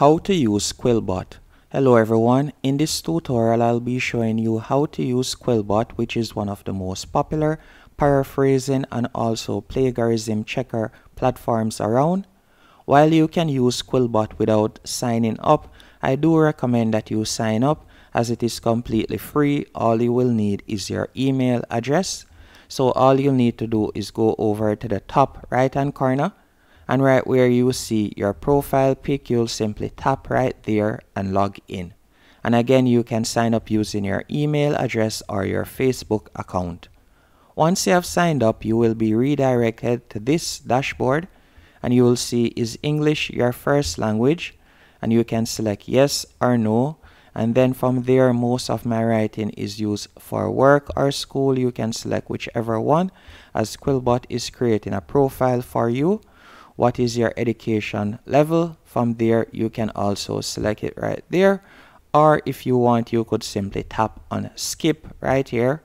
How to use Quillbot. Hello everyone, in this tutorial I'll be showing you how to use Quillbot which is one of the most popular paraphrasing and also plagiarism checker platforms around. While you can use Quillbot without signing up, I do recommend that you sign up as it is completely free. All you will need is your email address. So all you need to do is go over to the top right hand corner and right where you will see your profile pic you'll simply tap right there and log in. And again you can sign up using your email address or your Facebook account. Once you have signed up you will be redirected to this dashboard and you will see is English your first language? And you can select yes or no. And then from there most of my writing is used for work or school. You can select whichever one as Quillbot is creating a profile for you what is your education level. From there you can also select it right there. Or if you want you could simply tap on skip right here.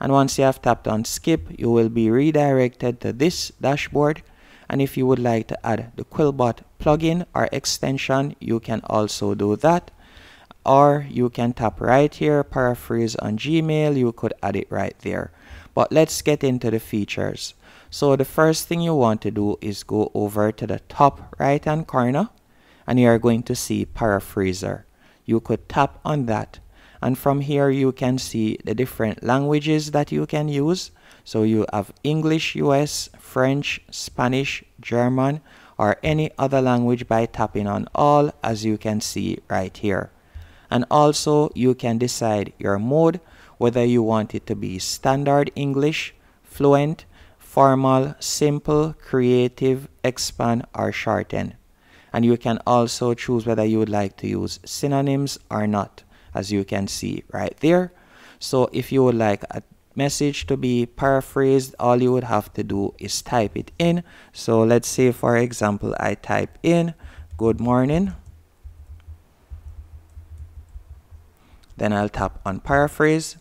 And once you have tapped on skip you will be redirected to this dashboard. And if you would like to add the Quillbot plugin or extension you can also do that. Or you can tap right here paraphrase on Gmail. You could add it right there. But let's get into the features so the first thing you want to do is go over to the top right hand corner and you are going to see paraphraser. You could tap on that and from here you can see the different languages that you can use. So you have English US, French, Spanish, German or any other language by tapping on all as you can see right here. And also you can decide your mode whether you want it to be standard English, fluent, formal, simple, creative, expand, or shorten. And you can also choose whether you would like to use synonyms or not, as you can see right there. So if you would like a message to be paraphrased, all you would have to do is type it in. So let's say, for example, I type in good morning. Then I'll tap on paraphrase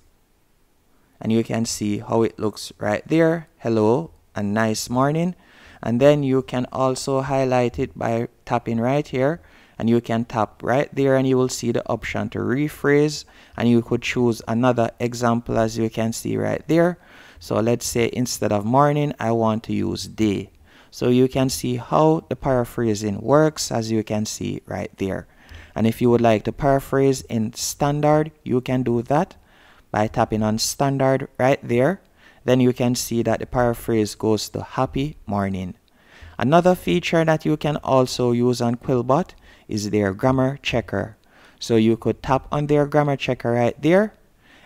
and you can see how it looks right there. Hello and nice morning. And then you can also highlight it by tapping right here and you can tap right there and you will see the option to rephrase and you could choose another example as you can see right there. So let's say instead of morning I want to use day. So you can see how the paraphrasing works as you can see right there. And if you would like to paraphrase in standard you can do that by tapping on standard right there then you can see that the paraphrase goes to happy morning. Another feature that you can also use on Quillbot is their grammar checker. So you could tap on their grammar checker right there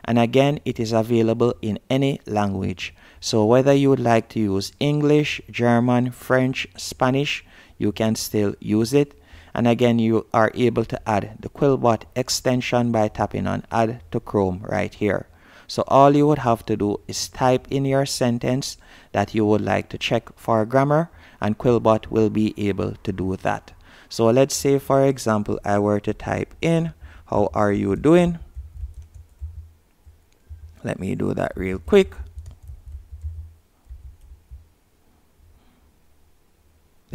and again it is available in any language. So whether you would like to use English, German, French, Spanish you can still use it and again you are able to add the Quillbot extension by tapping on add to Chrome right here. So all you would have to do is type in your sentence that you would like to check for grammar and Quillbot will be able to do that. So let's say for example I were to type in how are you doing? Let me do that real quick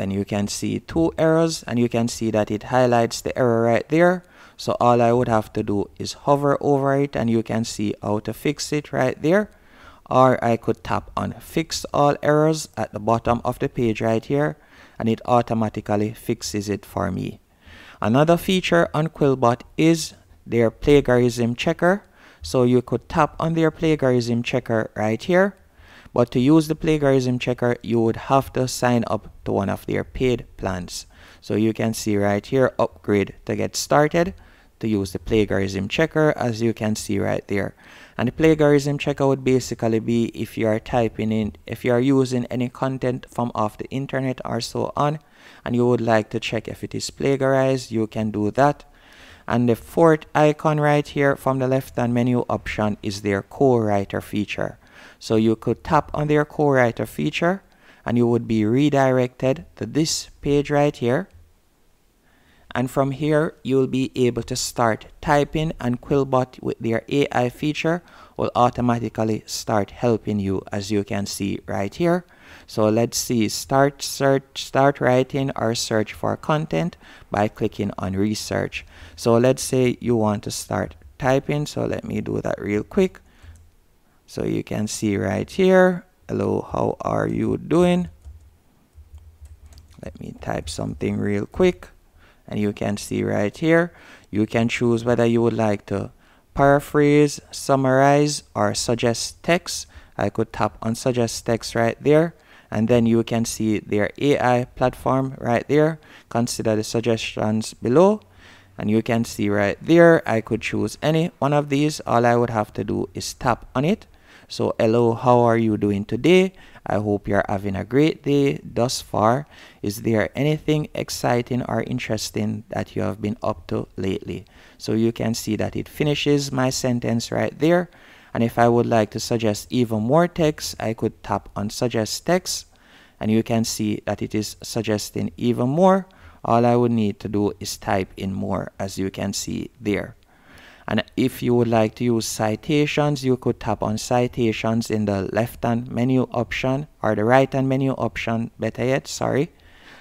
then you can see two errors and you can see that it highlights the error right there. So all I would have to do is hover over it and you can see how to fix it right there. Or I could tap on fix all errors at the bottom of the page right here and it automatically fixes it for me. Another feature on Quillbot is their plagiarism checker. So you could tap on their plagiarism checker right here but to use the plagiarism checker, you would have to sign up to one of their paid plans. So you can see right here, upgrade to get started to use the plagiarism checker as you can see right there. And the plagiarism checker would basically be if you are typing in, if you are using any content from off the internet or so on, and you would like to check if it is plagiarized, you can do that. And the fourth icon right here from the left hand menu option is their co-writer feature. So you could tap on their co-writer feature and you would be redirected to this page right here. And from here, you'll be able to start typing and Quillbot with their AI feature will automatically start helping you as you can see right here. So let's see, start search, start writing or search for content by clicking on research. So let's say you want to start typing. So let me do that real quick. So you can see right here, hello, how are you doing? Let me type something real quick and you can see right here, you can choose whether you would like to paraphrase, summarize, or suggest text. I could tap on suggest text right there and then you can see their AI platform right there. Consider the suggestions below and you can see right there I could choose any one of these all I would have to do is tap on it so hello how are you doing today? I hope you're having a great day thus far. Is there anything exciting or interesting that you have been up to lately? So you can see that it finishes my sentence right there. And if I would like to suggest even more text I could tap on suggest text. And you can see that it is suggesting even more. All I would need to do is type in more as you can see there. And if you would like to use citations, you could tap on citations in the left hand menu option or the right hand menu option, better yet, sorry.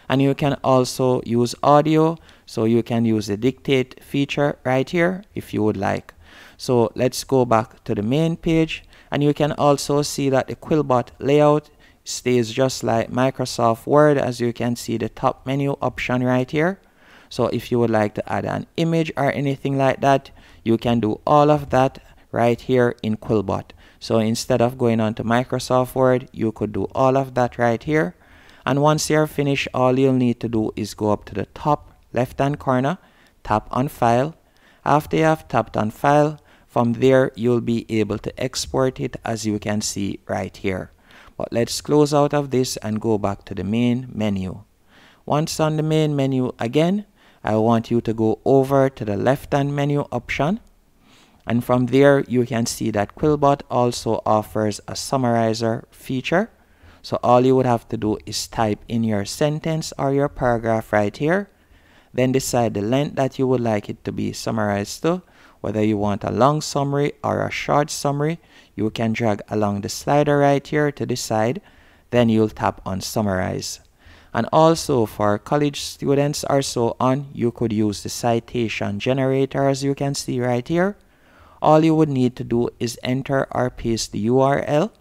And you can also use audio, so you can use the dictate feature right here if you would like. So let's go back to the main page and you can also see that the Quillbot layout stays just like Microsoft Word as you can see the top menu option right here. So if you would like to add an image or anything like that, you can do all of that right here in Quillbot. So instead of going on to Microsoft Word, you could do all of that right here. And once you're finished, all you'll need to do is go up to the top left hand corner, tap on File. After you have tapped on File, from there you'll be able to export it as you can see right here. But let's close out of this and go back to the main menu. Once on the main menu again, I want you to go over to the left hand menu option. And from there, you can see that Quillbot also offers a summarizer feature. So all you would have to do is type in your sentence or your paragraph right here. Then decide the length that you would like it to be summarized to. Whether you want a long summary or a short summary, you can drag along the slider right here to decide. Then you'll tap on summarize. And also for college students or so on, you could use the citation generator as you can see right here. All you would need to do is enter or paste the URL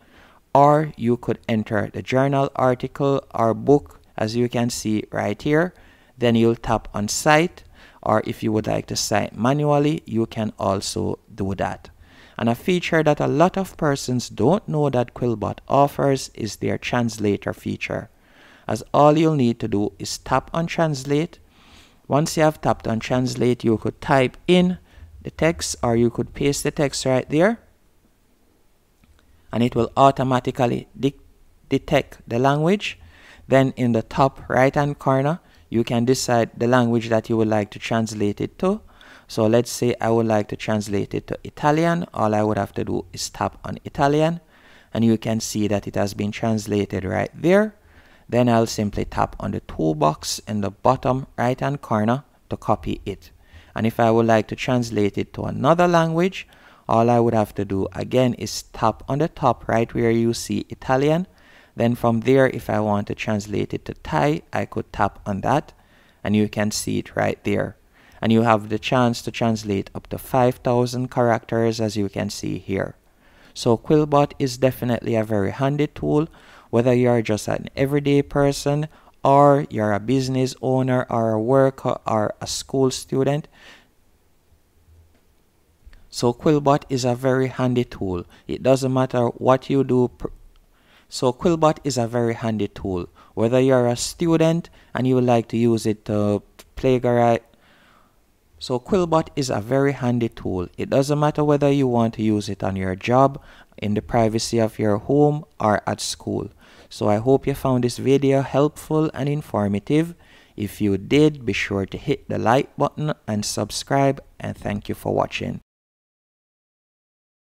or you could enter the journal article or book as you can see right here. Then you'll tap on cite or if you would like to cite manually, you can also do that. And a feature that a lot of persons don't know that Quillbot offers is their translator feature. As all you'll need to do is tap on translate. Once you have tapped on translate, you could type in the text or you could paste the text right there. And it will automatically detect the language. Then in the top right hand corner, you can decide the language that you would like to translate it to. So let's say I would like to translate it to Italian. All I would have to do is tap on Italian and you can see that it has been translated right there. Then I'll simply tap on the toolbox in the bottom right hand corner to copy it. And if I would like to translate it to another language, all I would have to do again is tap on the top right where you see Italian then from there, if I want to translate it to Thai, I could tap on that and you can see it right there. And you have the chance to translate up to 5,000 characters as you can see here. So Quillbot is definitely a very handy tool, whether you're just an everyday person or you're a business owner or a worker or a school student. So Quillbot is a very handy tool. It doesn't matter what you do so Quillbot is a very handy tool. Whether you're a student and you would like to use it to plagiarize. So Quillbot is a very handy tool. It doesn't matter whether you want to use it on your job, in the privacy of your home, or at school. So I hope you found this video helpful and informative. If you did, be sure to hit the like button and subscribe and thank you for watching.